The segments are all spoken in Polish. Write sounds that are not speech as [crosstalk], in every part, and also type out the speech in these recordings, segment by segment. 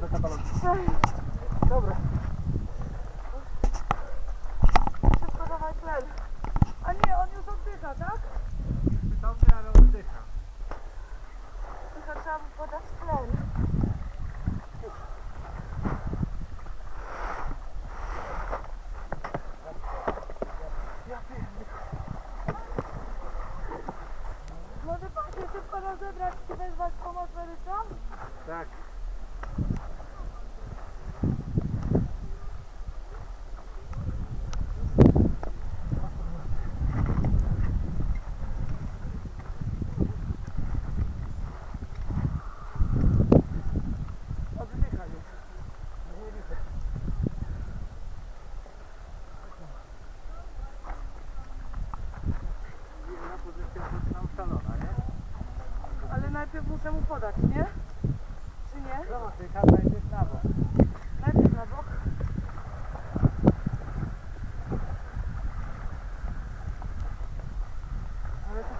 の方です。każdemu podać, nie? Czy nie? No, tylko najpierw na bok. Najpierw na bok. Ale to...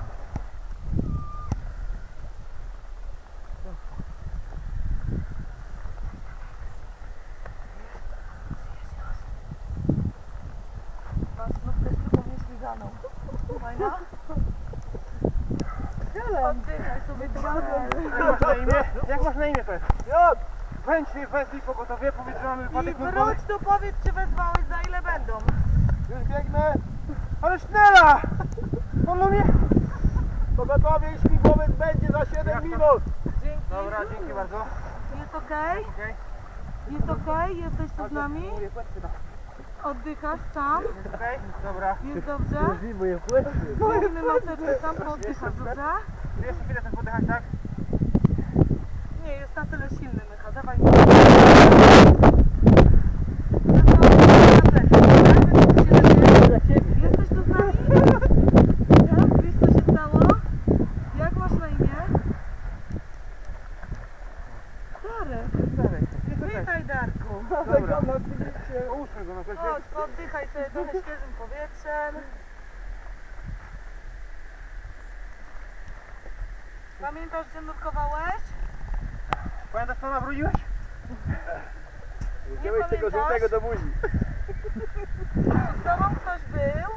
Masz nówkę z drugą nieśmiganą. Fajna? Oddychaj sobie trochę. Jak masz na imię? Jak masz na imię powiedz? Wezwij pogotowie, powiedz, że mamy I wypadek na wróć tu powiedz, czy wezwałeś, za ile będą. Już biegnę! Ale sznela! On umie... Pogotowie i śmigłowiec będzie za 7 minut! Dzięki. Dobra, dzięki bardzo. Jest okej? Okej. Jest okej? Jesteś tu z nami? Oddychasz? Jest okej? Dobra. Jest dobrze? moje płetwy. Mówimy maseczkę, sam pooddychasz, dobrze? Jeszcze chwilę ten podychać, tak? Nie, jest na tyle silny mycha, dawaj mi. Jesteś tu z nami? Jak? Wiesz co się stało? Jak masz na imię? Darek. Dalej. Jest okej. Witaj Darku. Dobra. Połóżmy go na Chodź, plecy. poddychaj sobie trochę świeżym powietrzem. Pamiętasz, gdzie nurkowałeś? Pamiętasz co nawróciłeś? Nie pamiętasz? do buzi. Z tobą ktoś był?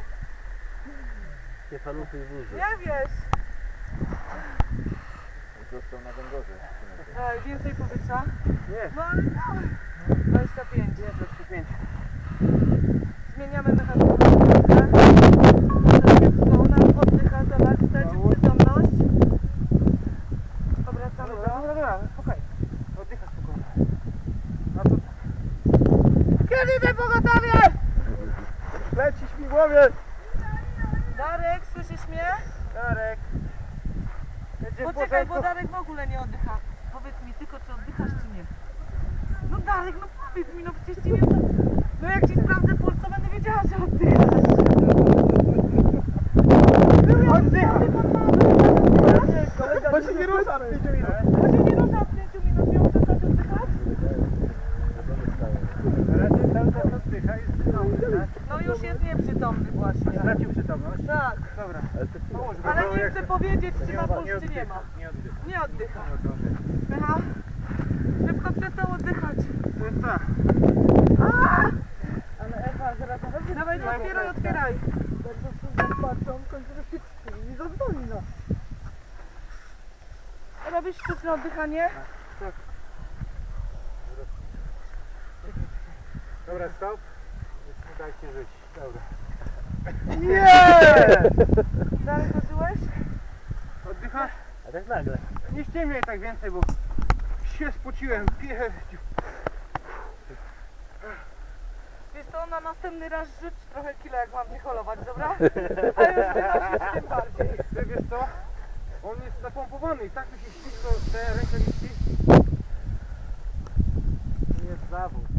Nie paluchy w burzy. Nie wiesz. Został na węgorze. Ej, więcej powietrza? Nie. No ale dawaj. 25. Nie, 25. Zmieniamy mechanizm. Ona oddycha, zobacz, stracił przytomność. Obracamy go. dobra, dobra, spokojnie. Oddychaj spokojnie. No to... Kiedy ty pogotowie? Leci śmigłowiec! Darek, słyszysz mnie? Darek. Poczekaj, bo. Darek w ogóle nie oddycha. Powiedz mi tylko, czy oddychasz, czy nie. No Darek, no powiedz mi, no przecież ci nie... No jak ci sprawdzę puls, to będę wiedziała, że oddychasz. Oddycha! Bo Bo się nie rusza w 5 minut. się nie rusza w 5 minut, oddychać? Ale ty cały czas oddycha i jest przytomny, tak? No już jest nieprzytomny właśnie. Stracił przytomność? Tak, Dobra. Ale bo nie chcę powiedzieć, czy ma puls, czy nie ma. Nie oddycha. Nie oddycha. Nie oddycha. Aha. Szybko przestał oddychać. To jest tak. Ale Ewa, zaraz... Dawaj, no otwieraj, otwieraj. Robisz sztuczne oddychanie? Dobra, stop. Dajcie żyć. Dobra. Nie! [laughs] Dalej chodziłeś? Oddychasz? A tak nagle. Nie ściemniaj tak więcej, bo się spociłem. Pierdziu. Wiesz to na następny raz życz trochę kilo, jak mam cię holować, dobra? A już tym bardziej. Ty wiesz co? On jest napompowany i tak tu się ścisko te rękawiczki. Nie jest zawód.